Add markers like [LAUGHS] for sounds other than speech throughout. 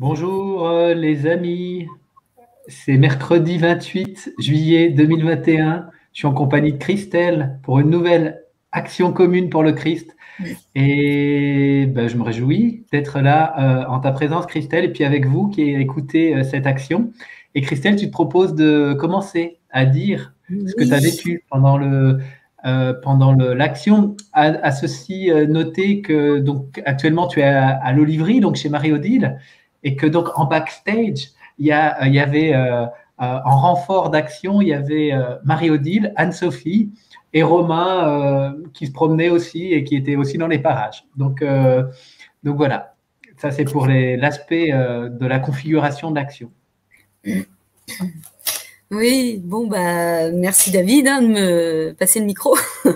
Bonjour euh, les amis, c'est mercredi 28 juillet 2021. Je suis en compagnie de Christelle pour une nouvelle action commune pour le Christ. Et ben, je me réjouis d'être là euh, en ta présence, Christelle, et puis avec vous qui écoutez euh, cette action. Et Christelle, tu te proposes de commencer à dire ce que tu as vécu pendant le, euh, pendant l'action. À, à, ceci euh, noter que donc actuellement tu es à, l'Olivry, donc chez Marie-Odile, et que donc en backstage, il y, a, il y avait euh, en renfort d'action, il y avait Marie-Odile, Anne-Sophie et Romain qui se promenaient aussi et qui étaient aussi dans les parages. Donc, donc voilà, ça c'est pour l'aspect de la configuration de l'action. Oui, bon bah merci David hein, de me passer le micro. [LAUGHS]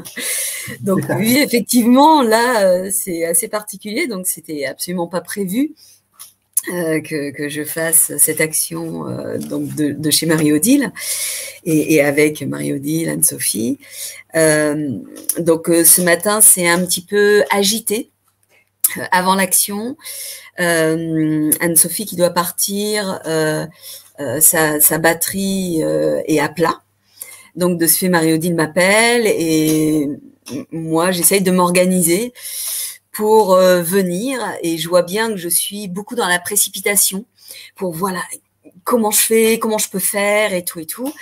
donc oui, effectivement, là euh, c'est assez particulier, donc c'était absolument pas prévu euh, que, que, je fasse cette action euh, donc de, de, chez Marie-Odile et, et, avec Marie-Odile, Anne-Sophie. Euh, donc ce matin c'est un petit peu agité avant l'action. Anne-Sophie qui doit partir euh, sa, batterie euh, est à plat. Donc de ce fait, Marie-Odile m'appelle et moi, j'essaye de m'organiser pour euh, venir et je vois bien que je suis beaucoup dans la précipitation pour voilà comment je fais, comment je peux faire et tout et tout.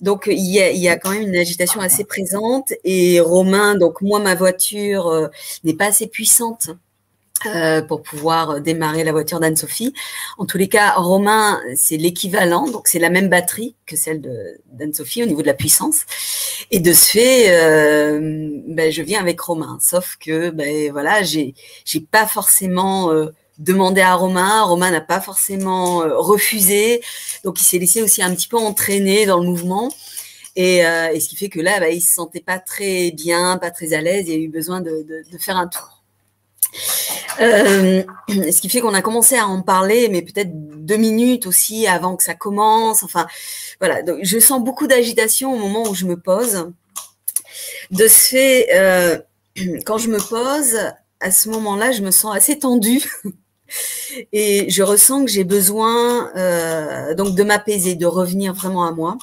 Donc il y a, il y a quand même une agitation assez présente et Romain, donc moi ma voiture n'est pas assez puissante euh, pour pouvoir démarrer la voiture d'Anne-Sophie. En tous les cas, Romain, c'est l'équivalent, donc c'est la même batterie que celle d'Anne-Sophie au niveau de la puissance. Et de ce fait, euh, ben, je viens avec Romain. Sauf que, ben voilà, j'ai j'ai pas forcément euh, demandé à Romain. Romain n'a pas forcément euh, refusé, donc il s'est laissé aussi un petit peu entraîner dans le mouvement. Et, et ce qui fait que là, ben, il se sentait pas très bien, pas très à l'aise. Il a eu besoin de, de, de faire un tour. Euh, ce qui fait qu'on a commencé à en parler, mais peut-être deux minutes aussi avant que ça commence. Enfin, voilà. Donc, je sens beaucoup d'agitation au moment où je me pose. De ce fait, euh, quand je me pose, à ce moment-là, je me sens assez tendue. [LAUGHS] Et je ressens que j'ai besoin euh, donc de m'apaiser, de revenir vraiment à moi.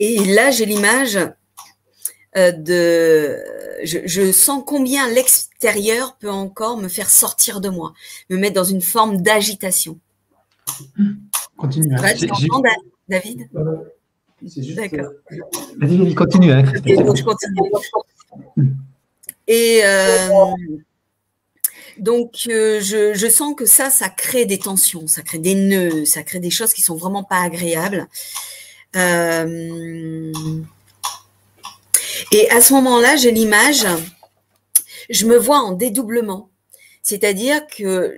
Et là, j'ai l'image de je, sens combien l'extérieur peut encore me faire sortir de moi, me mettre dans une forme d'agitation. Continue. Hein. tu David D'accord. Vas-y, continue. Hein, donc, je continue. Et euh, donc, euh, je, sens que ça, ça crée des tensions, ça crée des nœuds, ça crée des choses qui sont vraiment pas agréables. Euh, et à ce moment-là, j'ai l'image, je me vois en dédoublement. C'est-à-dire que,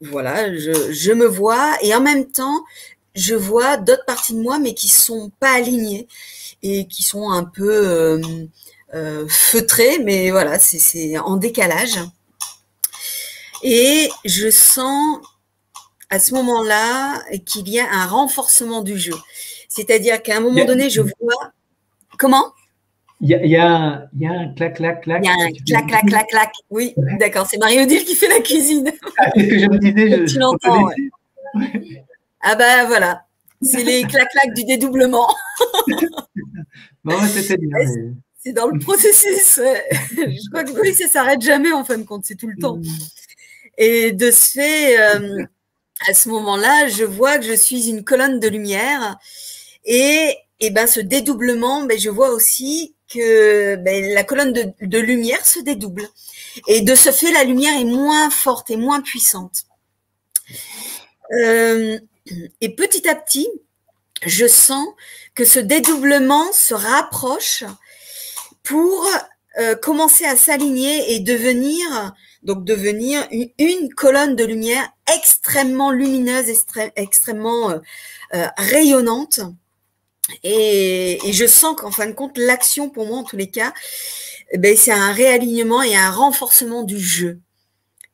voilà, je, me vois et en même temps, je vois d'autres parties de moi, mais qui sont pas alignées et qui sont un peu euh, euh, feutrées, mais voilà, c'est en décalage. Et je sens à ce moment-là qu'il y a un renforcement du jeu. C'est-à-dire qu'à un moment donné, je vois comment? Il y a, y, a, y a, un clac, clac, clac. Il y a un clac, clac, clac, clac. Oui, d'accord. C'est Marie-Odile qui fait la cuisine. Ah, c'est ce que je me disais. [LAUGHS] Je, tu l'entends. Ah ben voilà. C'est les clac-clac du dédoublement. [LAUGHS] bon, c'était bien. C'est dans le [LAUGHS] processus. je crois que oui, ça s'arrête jamais en fin de compte. C'est tout le temps. Mm. Et de ce fait, euh, à ce moment-là, je vois que je suis une colonne de lumière. Et, et ben, ce dédoublement, ben, je vois aussi que ben, la colonne de, lumière se dédouble. Et de ce fait, la lumière est moins forte et moins puissante. Euh, et petit à petit, je sens que ce dédoublement se rapproche pour euh, commencer à s'aligner et devenir donc devenir une, colonne de lumière extrêmement lumineuse, extrêmement euh, rayonnante et, je sens qu'en fin de compte, l'action pour moi, en tous les cas, ben, c'est un réalignement et un renforcement du jeu.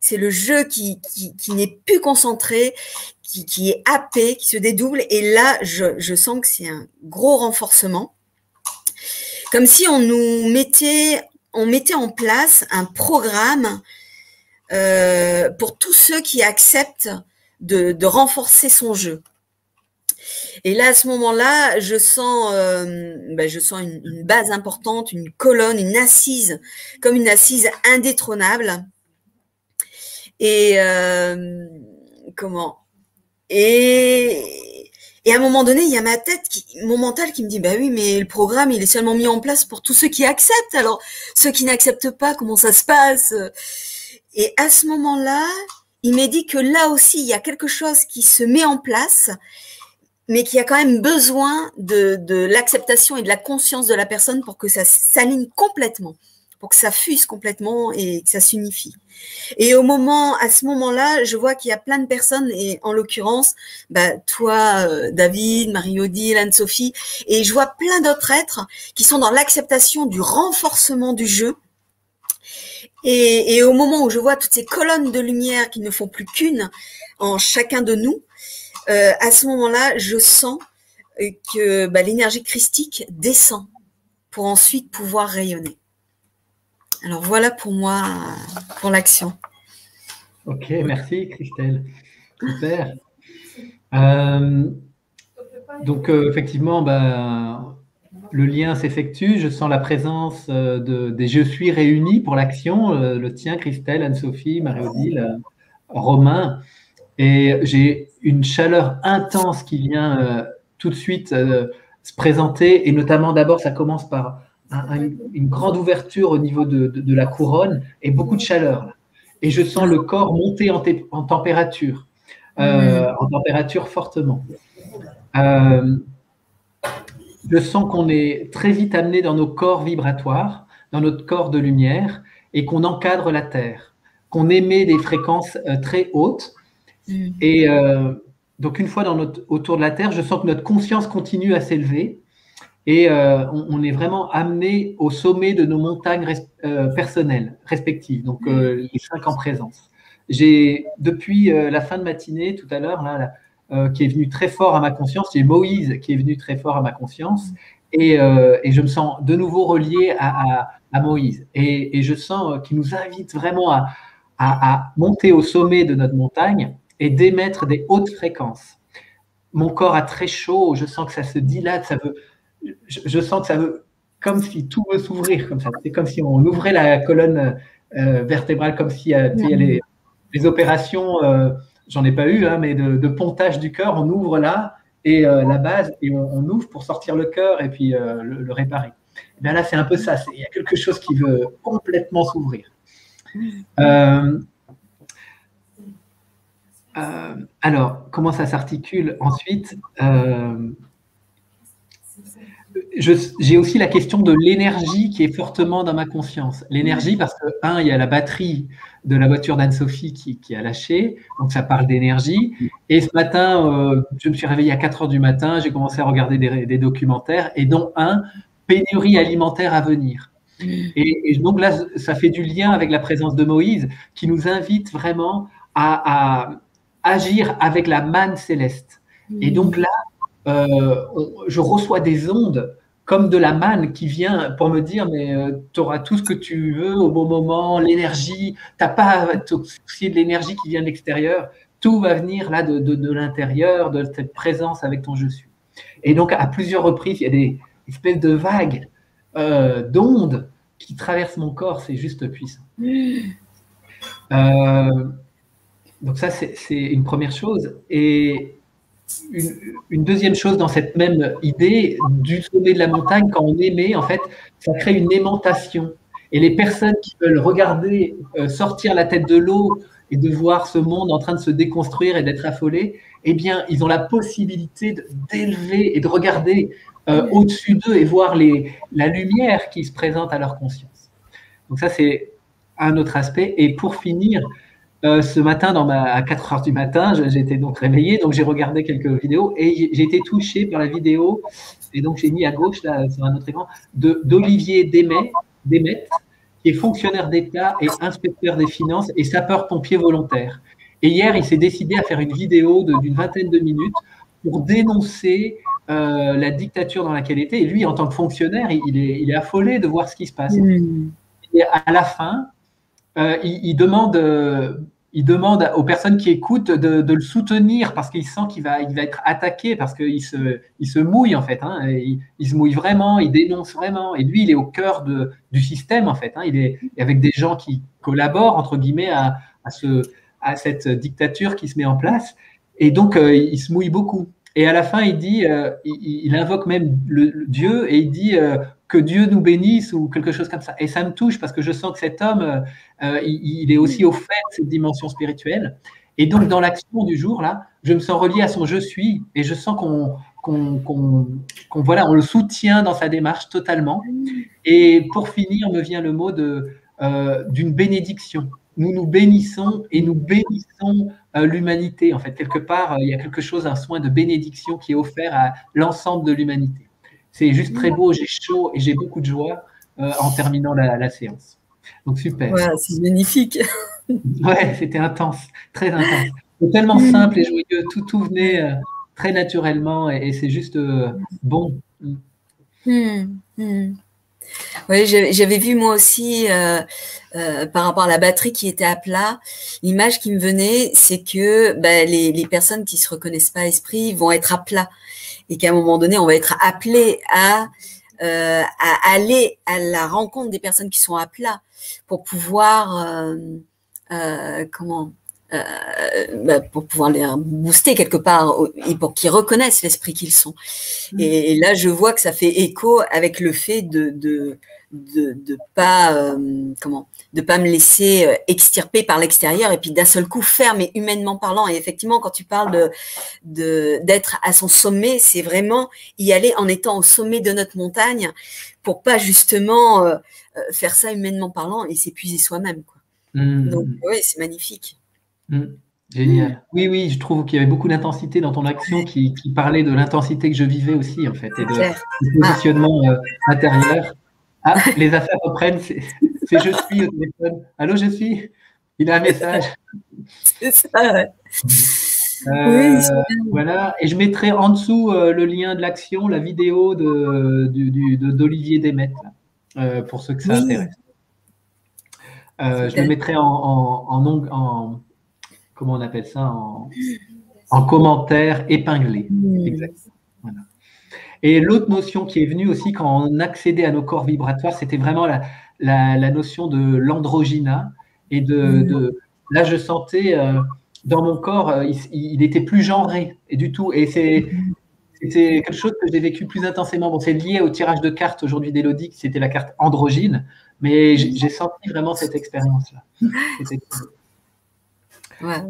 C'est le jeu qui, n'est plus concentré, qui, est happé, qui se dédouble. Et là, je, je sens que c'est un gros renforcement. Comme si on nous mettait en place un programme euh, pour tous ceux qui acceptent de, renforcer son jeu. Et là, à ce moment-là, je sens, euh, sens une, base importante, une colonne, une assise, comme une assise indétrônable. Et euh, comment? Et, à un moment donné, il y a ma tête, mon mental qui me dit, bah oui, mais le programme, il est seulement mis en place pour tous ceux qui acceptent. Alors, ceux qui n'acceptent pas, comment ça se passe? Et à ce moment-là, il m'a dit que là aussi, il y a quelque chose qui se met en place, mais qui a quand même besoin de, de l'acceptation et de la conscience de la personne pour que ça s'aligne complètement, pour que ça fuse complètement et que ça s'unifie. Et au moment, à ce moment-là, je vois qu'il y a plein de personnes, et en l'occurrence, bah, toi, euh, David, Marie-Odile, Anne-Sophie, et je vois plein d'autres êtres qui sont dans l'acceptation du renforcement du jeu. Et, au moment où je vois toutes ces colonnes de lumière qui ne font plus qu'une en chacun de nous, euh, à ce moment-là, je sens que bah, l'énergie christique descend pour ensuite pouvoir rayonner. Alors voilà pour moi, pour l'action. Ok, merci Christelle. Super. Euh, donc euh, effectivement, bah, le lien s'effectue. Je sens la présence euh, de, des Je suis réunis pour l'action. le tien, Christelle, Anne-Sophie, Marie-Odile, Romain. Et j'ai une chaleur intense qui vient tout de suite se présenter. Et notamment, d'abord, ça commence par une grande ouverture au niveau de, la couronne et beaucoup de chaleur. Et je sens le corps monter en, température, euh, en température fortement. Euh, je sens qu'on est très vite amené dans nos corps vibratoires, dans notre corps de lumière, et qu'on encadre la Terre, qu'on émet des fréquences euh, très hautes. Mm. Et donc, une fois dans notre, autour de la Terre, je sens que notre conscience continue à s'élever et euh, on, est vraiment amené au sommet de nos montagnes euh, personnelles respectives, donc euh, les cinq en présence. J'ai, depuis la fin de matinée, tout à l'heure, là, qui est venu très fort à ma conscience, j'ai Moïse qui est venu très fort à ma conscience, et, et je me sens de nouveau relié à, à, Moïse. Et, et, je sens qu'il nous invite vraiment à, à monter au sommet de notre montagne et d'émettre des hautes fréquences. Mon corps a très chaud, je sens que ça se dilate, ça veut je, sens que ça veut, comme si tout veut s'ouvrir comme ça. C'est comme si on ouvrait la colonne euh, vertébrale, comme si euh, il y a les, opérations, euh, j'en ai pas eu, hein, mais de, pontage du cœur, on ouvre là et la base et on, ouvre pour sortir le cœur et puis le, réparer. Et bien là, c'est un peu ça. Il y a quelque chose qui veut complètement s'ouvrir. Alors, comment ça s'articule ensuite j'ai aussi la question de l'énergie qui est fortement dans ma conscience. L'énergie, parce que, un, il y a la batterie de la voiture d'Anne-Sophie qui, a lâché, donc ça parle d'énergie. Et ce matin, euh, je me suis réveillé à 4 heures du matin, j'ai commencé à regarder des, documentaires, et dont un, pénurie alimentaire à venir. Et, donc là, ça fait du lien avec la présence de Moïse, qui nous invite vraiment à, agir avec la manne céleste. Et donc là, euh, je reçois des ondes comme de la manne qui vient pour me dire mais euh, tu auras tout ce que tu veux au bon moment, l'énergie, tu n'as pas à te soucier de l'énergie qui vient de l'extérieur, tout va venir là de, de, l'intérieur, de cette présence avec ton je suis. Et donc à plusieurs reprises, il y a des espèces de vagues euh, d'ondes qui traversent mon corps, c'est juste puissant. [GASPS] Euh, donc ça, c'est une première chose. Et une, deuxième chose dans cette même idée du sommet de la montagne, quand on émet, en fait, ça crée une aimantation. Et les personnes qui veulent regarder euh, sortir la tête de l'eau et de voir ce monde en train de se déconstruire et d'être affolé, eh bien, ils ont la possibilité d'élever et de regarder euh, au-dessus d'eux et voir les, la lumière qui se présente à leur conscience. Donc ça, c'est un autre aspect. Et pour finir, euh, ce matin, dans ma, à 4 heures du matin, j'étais donc réveillé, donc j'ai regardé quelques vidéos et j'ai été touché par la vidéo, et donc j'ai mis à gauche, là, sur un autre écran, d'Olivier Demet, Demet, qui est fonctionnaire d'État et inspecteur des finances et sapeur-pompier volontaire. Et hier, il s'est décidé à faire une vidéo d'une vingtaine de minutes pour dénoncer euh, la dictature dans laquelle il était. Et lui, en tant que fonctionnaire, il est, il est affolé de voir ce qui se passe. Mmh. Et à la fin, euh, il, demande il demande aux personnes qui écoutent de, le soutenir parce qu'il sent qu'il va, il va être attaqué, parce qu'il se, il se mouille en fait. Hein, il, se mouille vraiment, il dénonce vraiment. Et lui, il est au cœur de, du système en fait. Hein, il est avec des gens qui collaborent entre guillemets à, à, ce, à cette dictature qui se met en place. Et donc, euh, il se mouille beaucoup. Et à la fin, il dit, euh, il, invoque même le, Dieu et il dit euh, que Dieu nous bénisse ou quelque chose comme ça. Et ça me touche parce que je sens que cet homme, euh, il, est aussi au fait de cette dimension spirituelle. Et donc, dans l'action du jour, là, je me sens relié à son je suis et je sens qu'on qu'on voilà, on le soutient dans sa démarche totalement. Et pour finir, me vient le mot de d'une bénédiction. Nous nous bénissons et nous bénissons l'humanité. En fait, quelque part, il y a quelque chose, un soin de bénédiction qui est offert à l'ensemble de l'humanité. C'est juste très beau, j'ai chaud et j'ai beaucoup de joie euh, en terminant la, séance. Donc super. c'est magnifique. [LAUGHS] ouais, c'était intense, très intense. C'est tellement simple et joyeux, tout, tout venait euh, très naturellement et, c'est juste euh, bon. Hmm, hmm. Oui, j'avais vu moi aussi par rapport à la batterie qui était à plat. L'image qui me venait, c'est que bah, les, les, personnes qui se reconnaissent pas esprit vont être à plat et qu'à un moment donné, on va être appelé à, euh, à aller à la rencontre des personnes qui sont à plat pour pouvoir, euh, euh, comment, bah, pour pouvoir les booster quelque part et pour qu'ils reconnaissent l'esprit qu'ils sont. Mmh. Et, là, je vois que ça fait écho avec le fait de, de de, de pas euh, comment de pas me laisser euh, extirper par l'extérieur et puis d'un seul coup faire mais humainement parlant et effectivement quand tu parles de d'être à son sommet c'est vraiment y aller en étant au sommet de notre montagne pour pas justement euh, faire ça humainement parlant et s'épuiser soi-même quoi mmh. donc oui c'est magnifique mmh. Génial. Oui, oui, je trouve qu'il y avait beaucoup d'intensité dans ton action qui, qui parlait de l'intensité que je vivais aussi, en fait, et de, du positionnement intérieur. Ah, les affaires reprennent. C'est je suis au téléphone. Allô, je suis? Il a un message. [LAUGHS] C'est ça, euh, voilà, et je mettrai en dessous euh, le lien de l'action, la vidéo d'Olivier de, d'Olivier Demet, euh, pour ceux que ça intéresse. je le mettrai en, en, en, comment on appelle ça, en, commentaire épinglé. Exactement. Et l'autre notion qui est venue aussi quand on accédait à nos corps vibratoires, c'était vraiment la, notion de l'androgyna. Et de, mm. là, je sentais euh, dans mon corps, euh, il, était plus genré et du tout. Et c'est quelque chose que j'ai vécu plus intensément. Bon, c'est lié au tirage de cartes aujourd'hui d'Elodie, qui c'était la carte androgyne, mais j'ai senti vraiment cette expérience-là. [LAUGHS]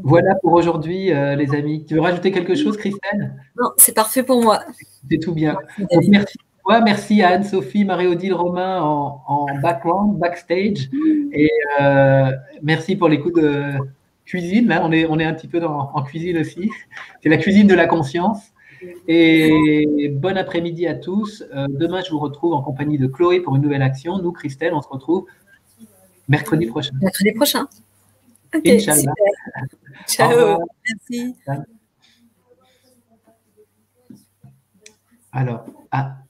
Voilà pour aujourd'hui, euh, les amis. Tu veux rajouter quelque chose, Christelle? Non, c'est parfait pour moi. C'est tout bien. Merci, à toi, merci à Anne-Sophie, Marie-Odile Romain en, background, backstage. Et euh, merci pour les coups de cuisine. Là, on est, on est un petit peu en cuisine aussi. C'est la cuisine de la conscience. Et bon après-midi à tous. Euh, demain, je vous retrouve en compagnie de Chloé pour une nouvelle action. Nous, Christelle, on se retrouve mercredi prochain. Mercredi prochain. Ciao. Merci. Alors, ah,